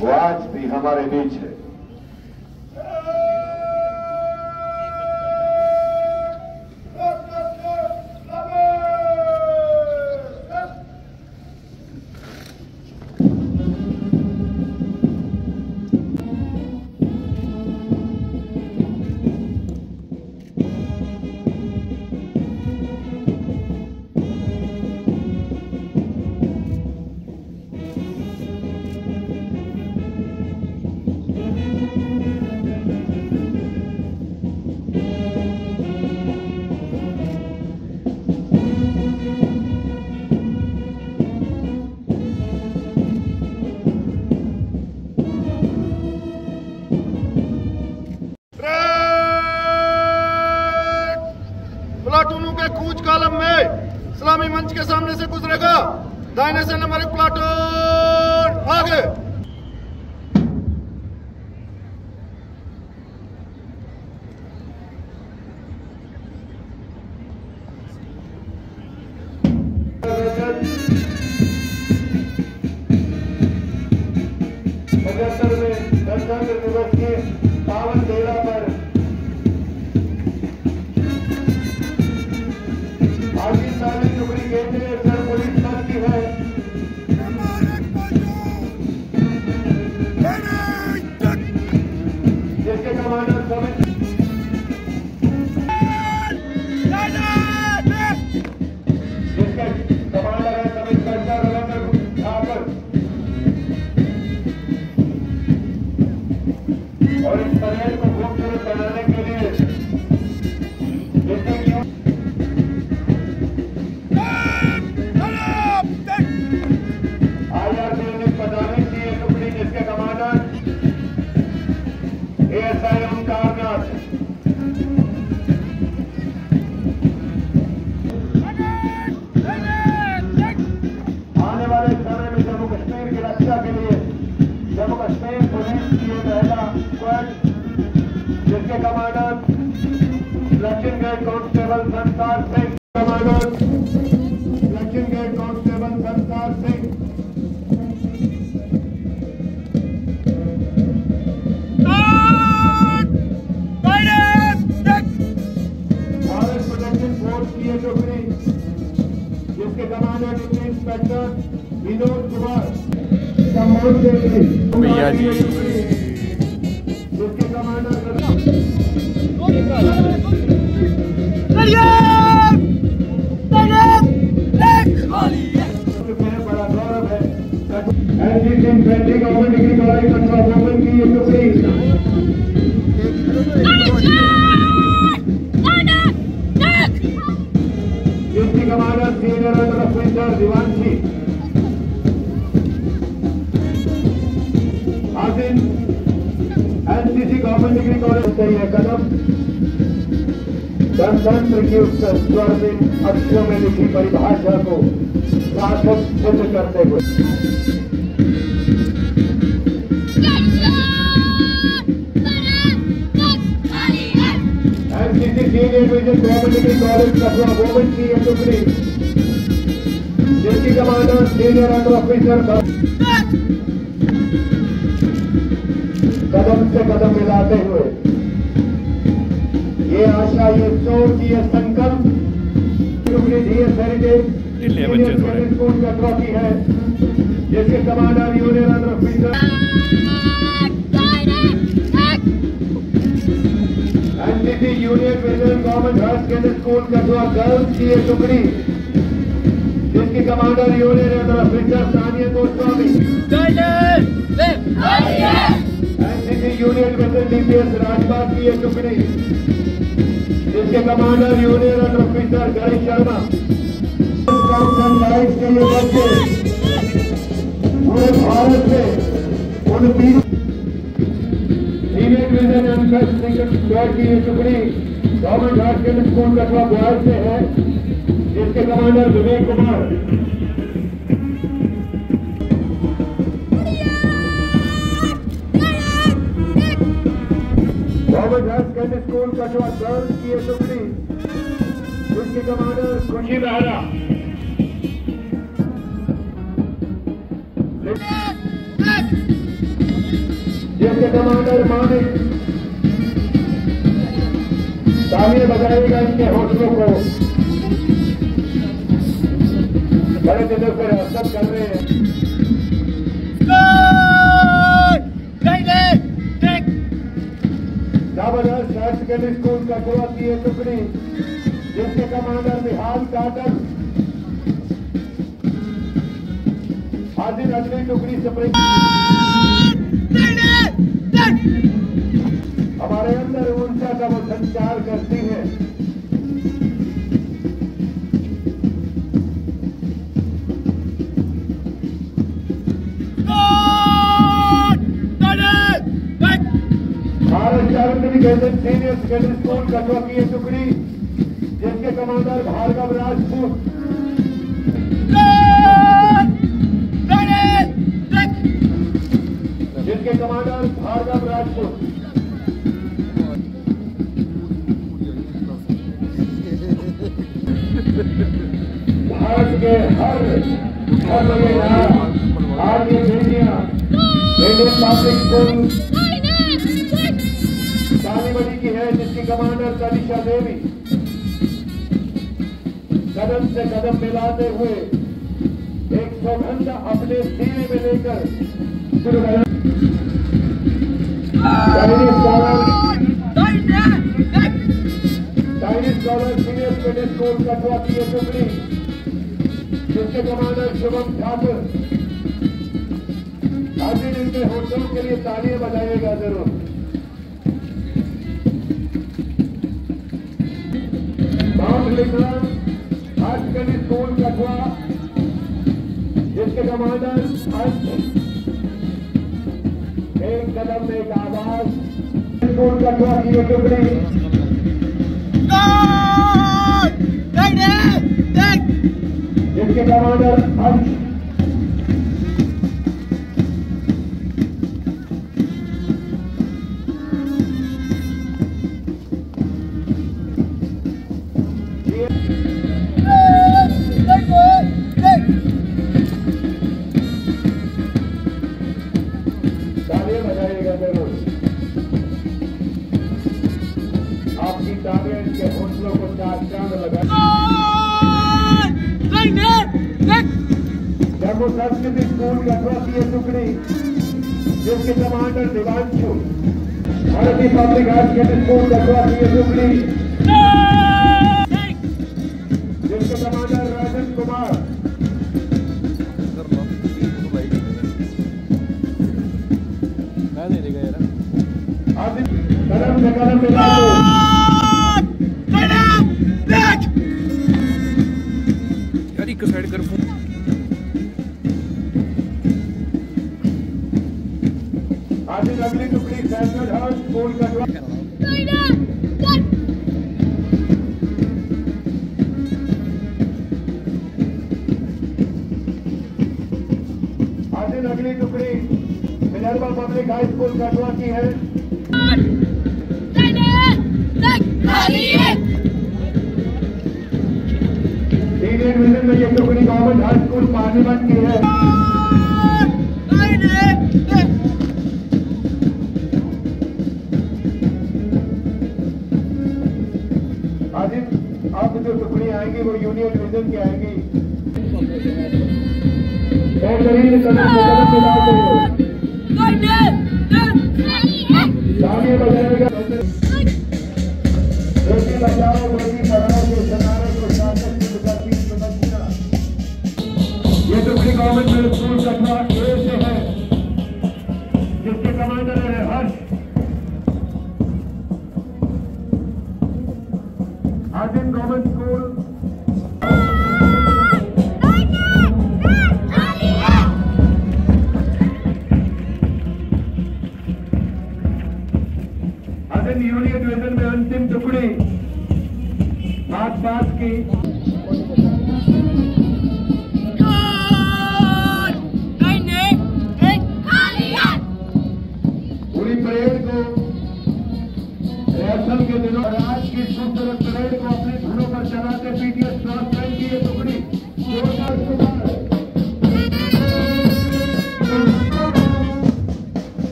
वो आज भी हमारे बीच है। में मंच के सामने से गुजरेगा। दाहिने से नंबर एक प्लाटून। आगे। स्क्वाड जिसके commander Lakshman gate constable Sansar Singh commander Lakshman gate constable Sansar Singh. Bharat protection force की ये टुकड़ी जिसके commander deputy inspector Vinod Kumar. सम्मान के लिए भैया जी। हासिल एनसीसी गवर्नमेंट डिग्री कॉलेज का यह कदम गणतंत्र की उस स्वर्णिम अक्षरों में लिखी परिभाषा को सार्थक सिद्ध करते हुए। सीनियर गवर्नमेंट डिग्री कॉलेज की कमांडर सीनियर अंडर ऑफिसर कदम से कदम मिलाते हुए। ये आशा ये सोच ये संकल्प की है जिसके commander union under officer NCC union vision government higher secondary school Katwa girls की ये टुकड़ी जिसकी commander union under officer Sania Goswami union vision DPS Rajbagh की ये टुकड़ी जिसके commander union officer Ganesh Sharma. के बच्चे। पूरे भारत में उन सीनियर डिवीज़न एंड की ये टुकड़ी government higher secondary school Katwa boys से है, जिसके commander Vivek Kumar. Government higher secondary school Katwa girls की टुकड़ी जिसके कमांडर खुशी बेहरा कमांडर मानिक तालियाँ बजाएगा इनके हौसलों को। बड़े दिनों से असर कर रहे हैं। सेकेंडरी स्कूल कटुआ की ये टुकड़ी जिसके कमांडर निहाल काटन हाजिर अगली टुकड़ी स्प्रिंग चारंतरी गैजेट सीनियर सेकेंडरी स्कूल कटुआ की टुकड़ी? जिसके कमांडर भार्गव राजपूत। जिनके कमांडर भार्गव राजपूत। भारत के हर हर आज ये Indian public school commander Kalisha Devi. कदम से कदम मिलाते हुए एक सौगंध अपने सीने में लेकर चाइनीज़ स्कॉलर सीनियर जिसके कमांडर शुभम ठाकुर। आज इनके होटलों के लिए तालियाँ बजाइएगा ज़रूर। स्कूल कटुआ जिसके कमांडर अंश एक कदम एक आवाज़ स्कूल कटुआ की ये टुकड़ी जिसके कमांडर अंश की टुकड़ी जिसके कमांडर दिवांशु भारतीय public higher secondary school Katwa की टुकड़ी। जिसके कमांडर राजन कुमार कदम से कदम मिलाते यार एक साइड कर अगली टुकड़ी सैसगढ़ हाउस स्कूल कटवा आदि अगली टुकड़ी Minerva public high school Katwa की है। में ये टुकड़ी गवर्नमेंट हाई स्कूल पार्लियामेंट की है। आदिम गवर्नमेंट स्कूल यूनियन में अंतिम टुकड़ी पाँच पास की